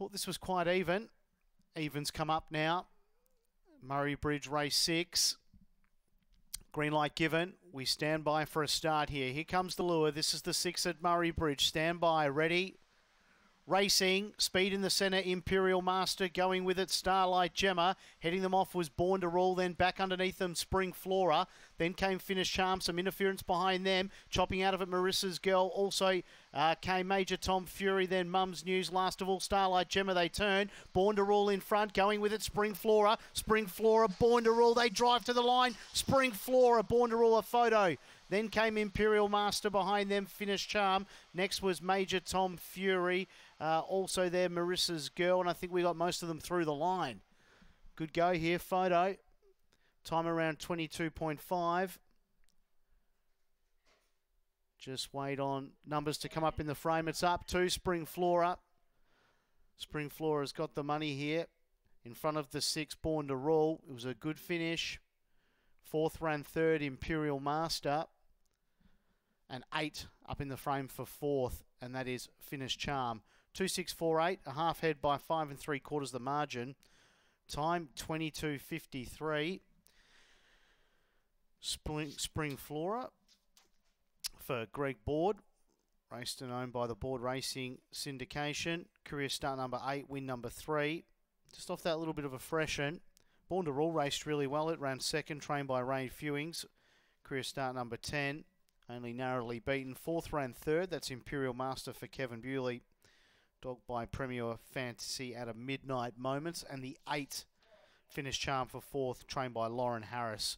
Thought this was quite even. Evens come up now. Murray Bridge race six. Green light given. We stand by for a start here. Here comes the lure. This is the six at Murray Bridge. Stand by. Ready. Racing, speed in the centre, Imperial Master going with it, Starlight Gemma. Heading them off was Born to Rule, then back underneath them, Spring Flora. Then came Finish Charm, some interference behind them. Chopping out of it, Marissa's Girl. Also uh, came Major Tom Fury, then Mum's News. Last of all, Starlight Gemma, they turn. Born to Rule in front, going with it, Spring Flora. Spring Flora, Born to Rule, they drive to the line. Spring Flora, Born to Rule a photo. Then came Imperial Master behind them, Finish Charm. Next was Major Tom Fury. Uh, also there, Marissa's Girl, and I think we got most of them through the line. Good go here, photo. Time around 22.5. Just wait on numbers to come up in the frame. It's up to Spring Flora. Spring Flora's got the money here in front of the six, Born to Rule. It was a good finish. Fourth ran third, Imperial Master and eight up in the frame for fourth, and that is Finish Charm. 2648, a half head by five and three quarters the margin. Time 22.53. Spring, Spring Flora for Greg Board. Raced and owned by the Board Racing Syndication. Career start number eight, win number three. Just off that little bit of a freshen. Born to Rule raced really well. It ran second, trained by Ray Fewings. Career start number 10 only narrowly beaten. Fourth ran third, that's Imperial Master for Kevin Bewley. Dog by Premier Fantasy at a midnight moments. And the eight Finish Charm for fourth, trained by Lauren Harris.